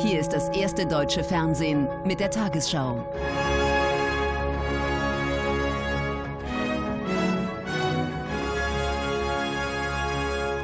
Hier ist das erste deutsche Fernsehen mit der Tagesschau.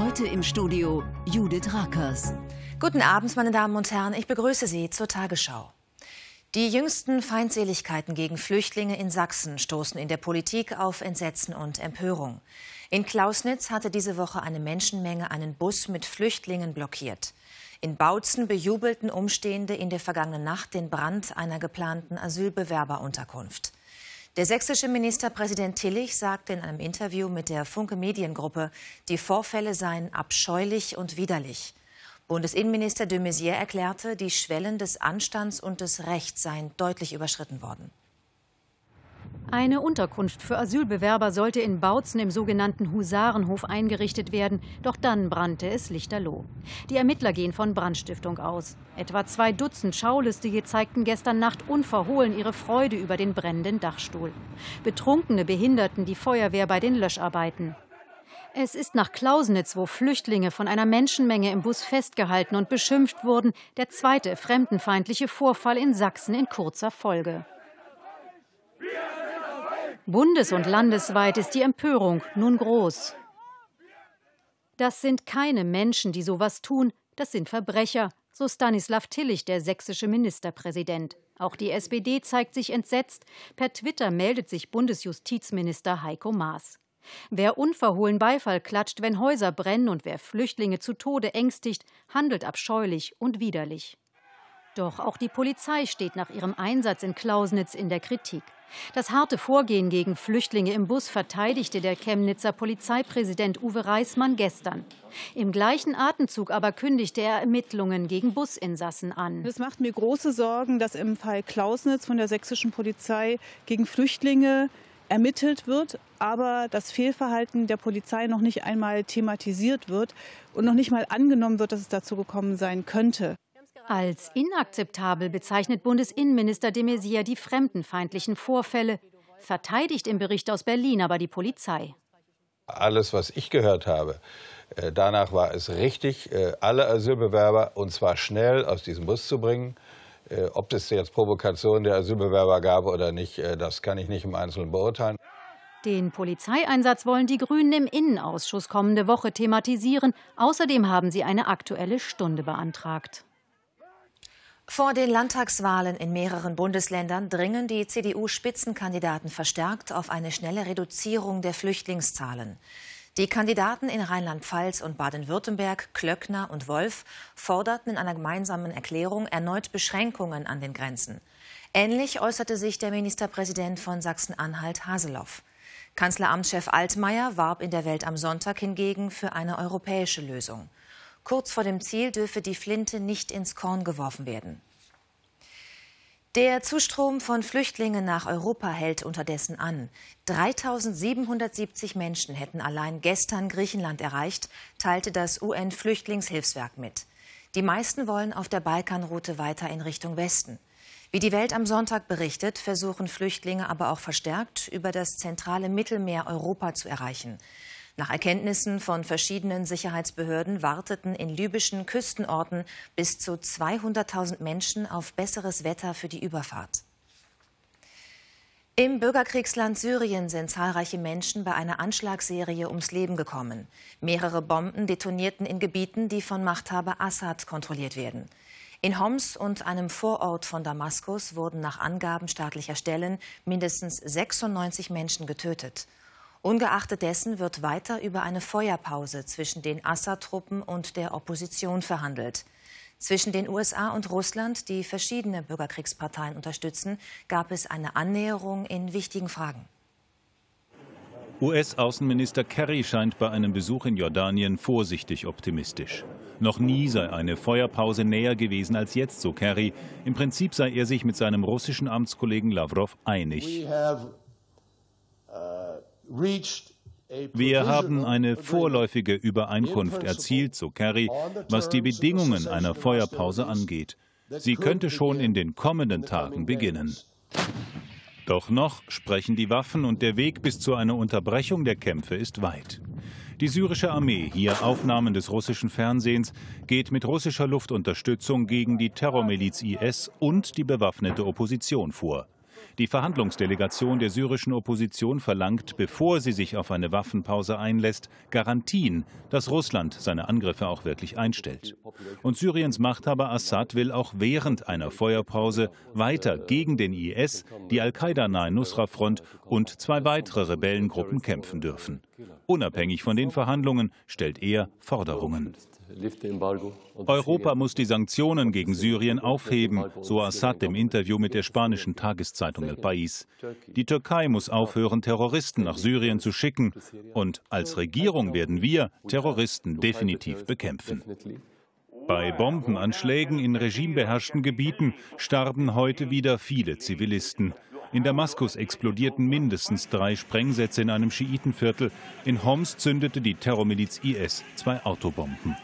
Heute im Studio Judith Rakers. Guten Abend, meine Damen und Herren. Ich begrüße Sie zur Tagesschau. Die jüngsten Feindseligkeiten gegen Flüchtlinge in Sachsen stoßen in der Politik auf Entsetzen und Empörung. In Klausnitz hatte diese Woche eine Menschenmenge einen Bus mit Flüchtlingen blockiert. In Bautzen bejubelten Umstehende in der vergangenen Nacht den Brand einer geplanten Asylbewerberunterkunft. Der sächsische Ministerpräsident Tillich sagte in einem Interview mit der Funke Mediengruppe, die Vorfälle seien abscheulich und widerlich. Bundesinnenminister de Maizière erklärte, die Schwellen des Anstands und des Rechts seien deutlich überschritten worden. Eine Unterkunft für Asylbewerber sollte in Bautzen im sogenannten Husarenhof eingerichtet werden, doch dann brannte es lichterloh. Die Ermittler gehen von Brandstiftung aus. Etwa zwei Dutzend Schaulustige zeigten gestern Nacht unverhohlen ihre Freude über den brennenden Dachstuhl. Betrunkene behinderten die Feuerwehr bei den Löscharbeiten. Es ist nach Klausnitz, wo Flüchtlinge von einer Menschenmenge im Bus festgehalten und beschimpft wurden, der zweite fremdenfeindliche Vorfall in Sachsen in kurzer Folge. Bundes- und landesweit ist die Empörung nun groß. Das sind keine Menschen, die sowas tun, das sind Verbrecher, so Stanislav Tillich, der sächsische Ministerpräsident. Auch die SPD zeigt sich entsetzt. Per Twitter meldet sich Bundesjustizminister Heiko Maas. Wer unverhohlen Beifall klatscht, wenn Häuser brennen und wer Flüchtlinge zu Tode ängstigt, handelt abscheulich und widerlich. Doch auch die Polizei steht nach ihrem Einsatz in Klausnitz in der Kritik. Das harte Vorgehen gegen Flüchtlinge im Bus verteidigte der Chemnitzer Polizeipräsident Uwe Reismann gestern. Im gleichen Atemzug aber kündigte er Ermittlungen gegen Businsassen an. Es macht mir große Sorgen, dass im Fall Klausnitz von der sächsischen Polizei gegen Flüchtlinge ermittelt wird, aber das Fehlverhalten der Polizei noch nicht einmal thematisiert wird und noch nicht mal angenommen wird, dass es dazu gekommen sein könnte. Als inakzeptabel bezeichnet Bundesinnenminister de Maizière die fremdenfeindlichen Vorfälle, verteidigt im Bericht aus Berlin aber die Polizei. Alles, was ich gehört habe, äh, danach war es richtig, äh, alle Asylbewerber und zwar schnell aus diesem Bus zu bringen. Äh, ob es jetzt Provokation der Asylbewerber gab oder nicht, das kann ich nicht im Einzelnen beurteilen. Den Polizeieinsatz wollen die Grünen im Innenausschuss kommende Woche thematisieren. Außerdem haben sie eine aktuelle Stunde beantragt. Vor den Landtagswahlen in mehreren Bundesländern dringen die CDU-Spitzenkandidaten verstärkt auf eine schnelle Reduzierung der Flüchtlingszahlen. Die Kandidaten in Rheinland-Pfalz und Baden-Württemberg, Klöckner und Wolf, forderten in einer gemeinsamen Erklärung erneut Beschränkungen an den Grenzen. Ähnlich äußerte sich der Ministerpräsident von Sachsen-Anhalt Haseloff. Kanzleramtschef Altmaier warb in der Welt am Sonntag hingegen für eine europäische Lösung. Kurz vor dem Ziel dürfe die Flinte nicht ins Korn geworfen werden. Der Zustrom von Flüchtlingen nach Europa hält unterdessen an. 3770 Menschen hätten allein gestern Griechenland erreicht, teilte das UN-Flüchtlingshilfswerk mit. Die meisten wollen auf der Balkanroute weiter in Richtung Westen. Wie die Welt am Sonntag berichtet, versuchen Flüchtlinge aber auch verstärkt über das zentrale Mittelmeer Europa zu erreichen. Nach Erkenntnissen von verschiedenen Sicherheitsbehörden warteten in libyschen Küstenorten bis zu 200.000 Menschen auf besseres Wetter für die Überfahrt. Im Bürgerkriegsland Syrien sind zahlreiche Menschen bei einer Anschlagsserie ums Leben gekommen. Mehrere Bomben detonierten in Gebieten, die von Machthaber Assad kontrolliert werden. In Homs und einem Vorort von Damaskus wurden nach Angaben staatlicher Stellen mindestens 96 Menschen getötet. Ungeachtet dessen wird weiter über eine Feuerpause zwischen den Assad-Truppen und der Opposition verhandelt. Zwischen den USA und Russland, die verschiedene Bürgerkriegsparteien unterstützen, gab es eine Annäherung in wichtigen Fragen. US-Außenminister Kerry scheint bei einem Besuch in Jordanien vorsichtig optimistisch. Noch nie sei eine Feuerpause näher gewesen als jetzt, so Kerry. Im Prinzip sei er sich mit seinem russischen Amtskollegen Lavrov einig. Wir haben eine vorläufige Übereinkunft erzielt, so Kerry, was die Bedingungen einer Feuerpause angeht. Sie könnte schon in den kommenden Tagen beginnen. Doch noch sprechen die Waffen und der Weg bis zu einer Unterbrechung der Kämpfe ist weit. Die syrische Armee, hier Aufnahmen des russischen Fernsehens, geht mit russischer Luftunterstützung gegen die Terrormiliz IS und die bewaffnete Opposition vor. Die Verhandlungsdelegation der syrischen Opposition verlangt, bevor sie sich auf eine Waffenpause einlässt, Garantien, dass Russland seine Angriffe auch wirklich einstellt. Und Syriens Machthaber Assad will auch während einer Feuerpause weiter gegen den IS, die Al-Qaida-nahe Nusra-Front und zwei weitere Rebellengruppen kämpfen dürfen. Unabhängig von den Verhandlungen stellt er Forderungen. Europa muss die Sanktionen gegen Syrien aufheben, so Assad im Interview mit der spanischen Tageszeitung El País. Die Türkei muss aufhören, Terroristen nach Syrien zu schicken. Und als Regierung werden wir Terroristen definitiv bekämpfen. Bei Bombenanschlägen in regimebeherrschten Gebieten starben heute wieder viele Zivilisten. In Damaskus explodierten mindestens drei Sprengsätze in einem Schiitenviertel. In Homs zündete die Terrormiliz IS zwei Autobomben.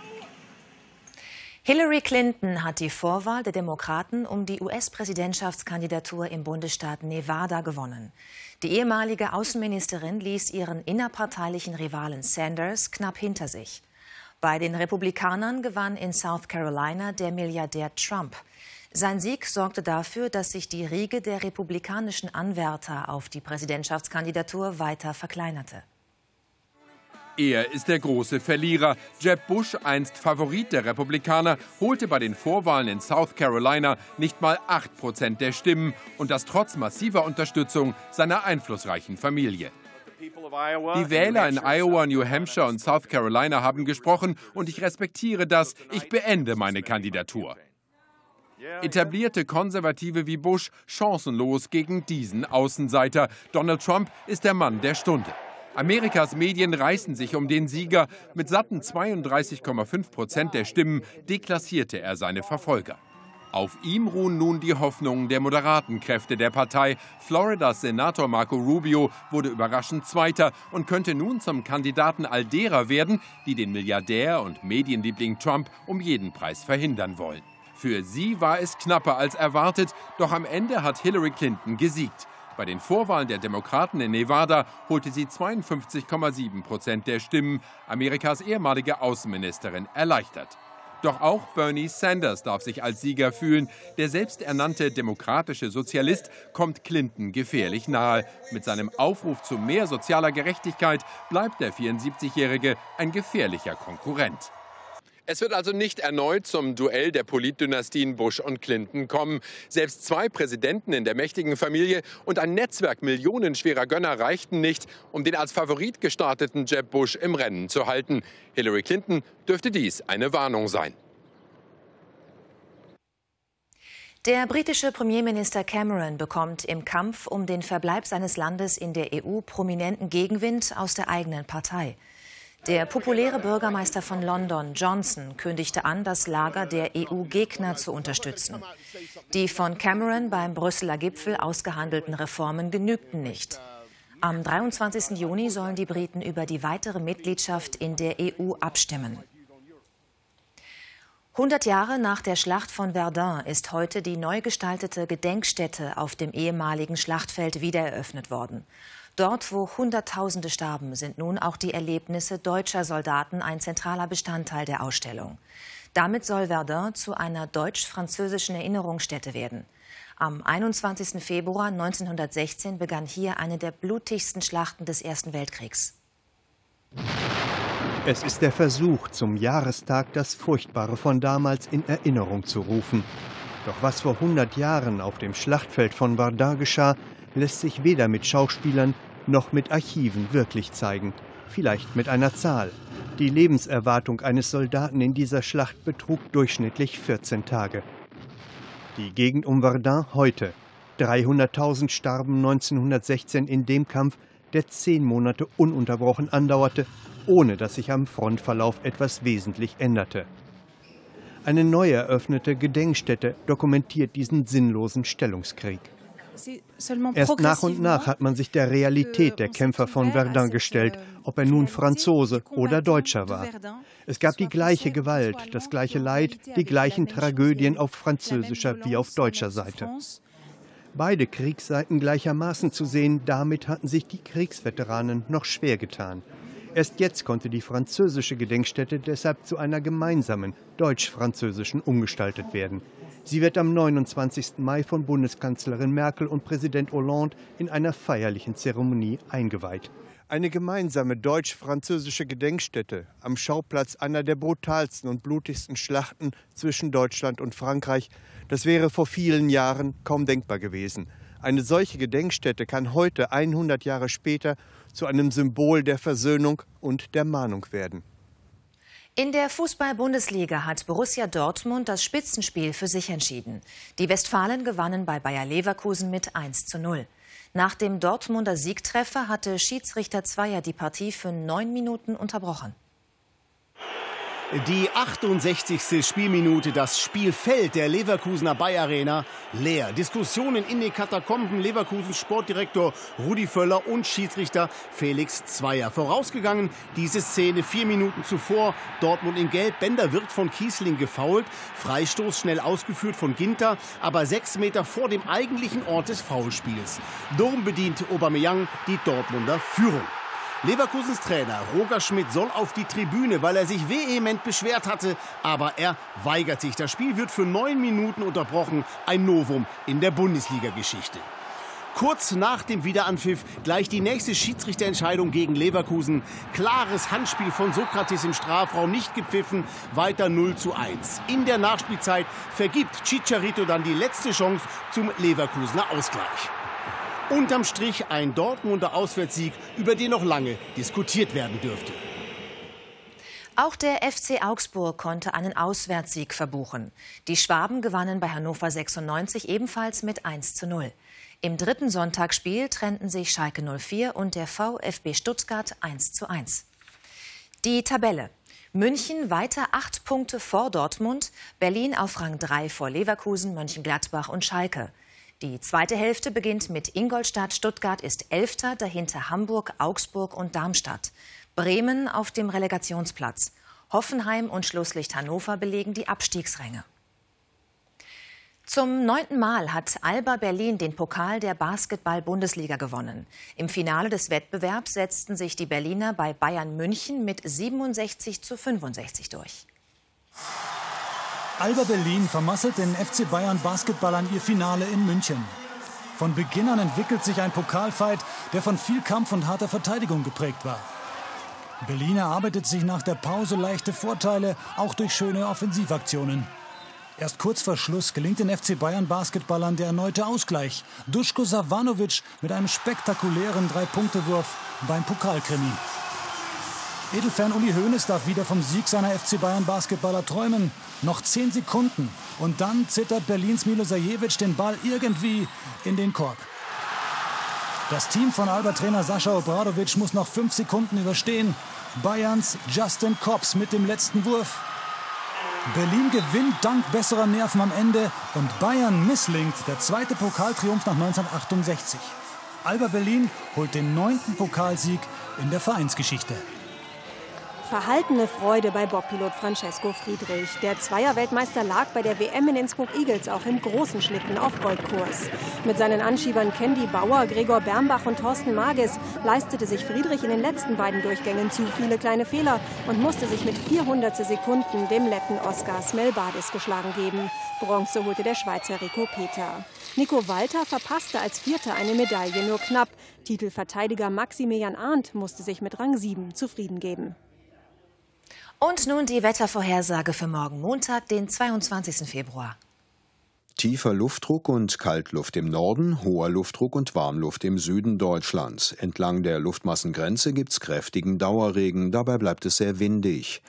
Hillary Clinton hat die Vorwahl der Demokraten um die US-Präsidentschaftskandidatur im Bundesstaat Nevada gewonnen. Die ehemalige Außenministerin ließ ihren innerparteilichen Rivalen Sanders knapp hinter sich. Bei den Republikanern gewann in South Carolina der Milliardär Trump. Sein Sieg sorgte dafür, dass sich die Riege der republikanischen Anwärter auf die Präsidentschaftskandidatur weiter verkleinerte. Er ist der große Verlierer. Jeb Bush, einst Favorit der Republikaner, holte bei den Vorwahlen in South Carolina nicht mal 8 Prozent der Stimmen und das trotz massiver Unterstützung seiner einflussreichen Familie. Die Wähler in Iowa, New Hampshire und South Carolina haben gesprochen und ich respektiere das. Ich beende meine Kandidatur. Etablierte Konservative wie Bush chancenlos gegen diesen Außenseiter. Donald Trump ist der Mann der Stunde. Amerikas Medien reißen sich um den Sieger. Mit satten 32,5 Prozent der Stimmen deklassierte er seine Verfolger. Auf ihm ruhen nun die Hoffnungen der moderaten Kräfte der Partei. Floridas Senator Marco Rubio wurde überraschend Zweiter und könnte nun zum Kandidaten all derer werden, die den Milliardär und Medienliebling Trump um jeden Preis verhindern wollen. Für sie war es knapper als erwartet, doch am Ende hat Hillary Clinton gesiegt. Bei den Vorwahlen der Demokraten in Nevada holte sie 52,7 Prozent der Stimmen. Amerikas ehemalige Außenministerin erleichtert. Doch auch Bernie Sanders darf sich als Sieger fühlen. Der selbsternannte demokratische Sozialist kommt Clinton gefährlich nahe. Mit seinem Aufruf zu mehr sozialer Gerechtigkeit bleibt der 74-Jährige ein gefährlicher Konkurrent. Es wird also nicht erneut zum Duell der Politdynastien Bush und Clinton kommen. Selbst zwei Präsidenten in der mächtigen Familie und ein Netzwerk millionenschwerer Gönner reichten nicht, um den als Favorit gestarteten Jeb Bush im Rennen zu halten. Hillary Clinton dürfte dies eine Warnung sein. Der britische Premierminister Cameron bekommt im Kampf um den Verbleib seines Landes in der EU prominenten Gegenwind aus der eigenen Partei. Der populäre Bürgermeister von London, Johnson, kündigte an, das Lager der EU-Gegner zu unterstützen. Die von Cameron beim Brüsseler Gipfel ausgehandelten Reformen genügten nicht. Am 23. Juni sollen die Briten über die weitere Mitgliedschaft in der EU abstimmen. 100 Jahre nach der Schlacht von Verdun ist heute die neu gestaltete Gedenkstätte auf dem ehemaligen Schlachtfeld wiedereröffnet worden. Dort, wo Hunderttausende starben, sind nun auch die Erlebnisse deutscher Soldaten ein zentraler Bestandteil der Ausstellung. Damit soll Verdun zu einer deutsch-französischen Erinnerungsstätte werden. Am 21. Februar 1916 begann hier eine der blutigsten Schlachten des Ersten Weltkriegs. Es ist der Versuch, zum Jahrestag das Furchtbare von damals in Erinnerung zu rufen. Doch was vor 100 Jahren auf dem Schlachtfeld von Verdun geschah, lässt sich weder mit Schauspielern noch mit Archiven wirklich zeigen. Vielleicht mit einer Zahl. Die Lebenserwartung eines Soldaten in dieser Schlacht betrug durchschnittlich 14 Tage. Die Gegend um Verdun heute. 300.000 starben 1916 in dem Kampf, der zehn Monate ununterbrochen andauerte, ohne dass sich am Frontverlauf etwas wesentlich änderte. Eine neu eröffnete Gedenkstätte dokumentiert diesen sinnlosen Stellungskrieg. Erst nach und nach hat man sich der Realität der Kämpfer von Verdun gestellt, ob er nun Franzose oder Deutscher war. Es gab die gleiche Gewalt, das gleiche Leid, die gleichen Tragödien auf französischer wie auf deutscher Seite. Beide Kriegsseiten gleichermaßen zu sehen, damit hatten sich die Kriegsveteranen noch schwer getan. Erst jetzt konnte die französische Gedenkstätte deshalb zu einer gemeinsamen deutsch-französischen umgestaltet werden. Sie wird am 29. Mai von Bundeskanzlerin Merkel und Präsident Hollande in einer feierlichen Zeremonie eingeweiht. Eine gemeinsame deutsch-französische Gedenkstätte am Schauplatz einer der brutalsten und blutigsten Schlachten zwischen Deutschland und Frankreich, das wäre vor vielen Jahren kaum denkbar gewesen. Eine solche Gedenkstätte kann heute, 100 Jahre später, zu einem Symbol der Versöhnung und der Mahnung werden. In der Fußball-Bundesliga hat Borussia Dortmund das Spitzenspiel für sich entschieden. Die Westfalen gewannen bei Bayer Leverkusen mit 1 zu 0. Nach dem Dortmunder Siegtreffer hatte Schiedsrichter Zweier die Partie für neun Minuten unterbrochen. Die 68. Spielminute, das Spielfeld der Leverkusener Bayer Arena leer. Diskussionen in den Katakomben, Leverkusens Sportdirektor Rudi Völler und Schiedsrichter Felix Zweier. Vorausgegangen diese Szene vier Minuten zuvor, Dortmund in Gelb, Bender wird von Kiesling gefault, Freistoß schnell ausgeführt von Ginter, aber sechs Meter vor dem eigentlichen Ort des Foulspiels. Durm bedient Aubameyang die Dortmunder Führung. Leverkusens Trainer Roger Schmidt soll auf die Tribüne, weil er sich vehement beschwert hatte, aber er weigert sich. Das Spiel wird für neun Minuten unterbrochen, ein Novum in der Bundesliga-Geschichte. Kurz nach dem Wiederanpfiff gleich die nächste Schiedsrichterentscheidung gegen Leverkusen. Klares Handspiel von Sokrates im Strafraum, nicht gepfiffen, weiter 0 zu 1. In der Nachspielzeit vergibt Chicharito dann die letzte Chance zum Leverkusener Ausgleich. Unterm Strich ein Dortmunder Auswärtssieg, über den noch lange diskutiert werden dürfte. Auch der FC Augsburg konnte einen Auswärtssieg verbuchen. Die Schwaben gewannen bei Hannover 96 ebenfalls mit 1 zu 0. Im dritten Sonntagsspiel trennten sich Schalke 04 und der VfB Stuttgart 1 zu 1. Die Tabelle. München weiter acht Punkte vor Dortmund, Berlin auf Rang 3 vor Leverkusen, Mönchengladbach und Schalke. Die zweite Hälfte beginnt mit Ingolstadt. Stuttgart ist Elfter, dahinter Hamburg, Augsburg und Darmstadt. Bremen auf dem Relegationsplatz. Hoffenheim und Schlusslicht Hannover belegen die Abstiegsränge. Zum neunten Mal hat Alba Berlin den Pokal der Basketball-Bundesliga gewonnen. Im Finale des Wettbewerbs setzten sich die Berliner bei Bayern München mit 67 zu 65 durch. Alba Berlin vermasselt den FC Bayern Basketballern ihr Finale in München. Von Beginn an entwickelt sich ein Pokalfight, der von viel Kampf und harter Verteidigung geprägt war. Berlin erarbeitet sich nach der Pause leichte Vorteile, auch durch schöne Offensivaktionen. Erst kurz vor Schluss gelingt den FC Bayern Basketballern der erneute Ausgleich. Duschko Savanovic mit einem spektakulären Drei-Punkte-Wurf beim Pokalkrimi. Edelfan Uli Hoeneß darf wieder vom Sieg seiner FC Bayern Basketballer träumen. Noch zehn Sekunden und dann zittert Berlins Milo Sajevic den Ball irgendwie in den Korb. Das Team von Alba-Trainer Sascha Obradovic muss noch fünf Sekunden überstehen. Bayerns Justin Kops mit dem letzten Wurf. Berlin gewinnt dank besserer Nerven am Ende und Bayern misslingt der zweite Pokaltriumph nach 1968. Alba Berlin holt den neunten Pokalsieg in der Vereinsgeschichte. Verhaltene Freude bei Bobpilot Francesco Friedrich. Der Zweier-Weltmeister lag bei der WM in Innsbruck Eagles auch im großen Schlitten auf Goldkurs. Mit seinen Anschiebern Candy Bauer, Gregor Bernbach und Thorsten Magis leistete sich Friedrich in den letzten beiden Durchgängen zu viele kleine Fehler und musste sich mit 400 Sekunden dem Letten Oscar Smelbadis geschlagen geben. Bronze holte der Schweizer Rico Peter. Nico Walter verpasste als Vierter eine Medaille nur knapp. Titelverteidiger Maximilian Arndt musste sich mit Rang 7 zufrieden geben. Und nun die Wettervorhersage für morgen Montag, den 22. Februar. Tiefer Luftdruck und Kaltluft im Norden, hoher Luftdruck und Warmluft im Süden Deutschlands. Entlang der Luftmassengrenze gibt's kräftigen Dauerregen, dabei bleibt es sehr windig.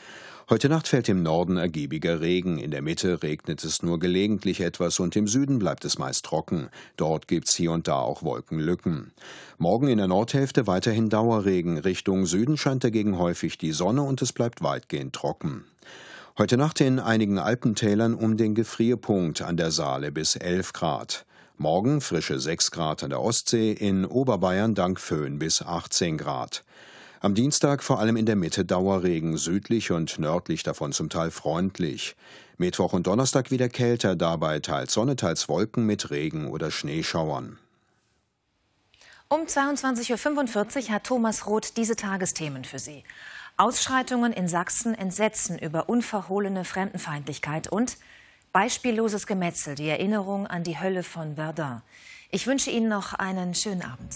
Heute Nacht fällt im Norden ergiebiger Regen, in der Mitte regnet es nur gelegentlich etwas und im Süden bleibt es meist trocken. Dort gibt's hier und da auch Wolkenlücken. Morgen in der Nordhälfte weiterhin Dauerregen, Richtung Süden scheint dagegen häufig die Sonne und es bleibt weitgehend trocken. Heute Nacht in einigen Alpentälern um den Gefrierpunkt an der Saale bis 11 Grad. Morgen frische 6 Grad an der Ostsee, in Oberbayern dank Föhn bis 18 Grad. Am Dienstag vor allem in der Mitte Dauerregen, südlich und nördlich davon zum Teil freundlich. Mittwoch und Donnerstag wieder kälter, dabei teils Sonne, teils Wolken mit Regen oder Schneeschauern. Um 22.45 Uhr hat Thomas Roth diese Tagesthemen für Sie. Ausschreitungen in Sachsen, Entsetzen über unverhohlene Fremdenfeindlichkeit und beispielloses Gemetzel, die Erinnerung an die Hölle von Verdun. Ich wünsche Ihnen noch einen schönen Abend.